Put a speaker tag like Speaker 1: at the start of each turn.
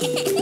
Speaker 1: Hehehe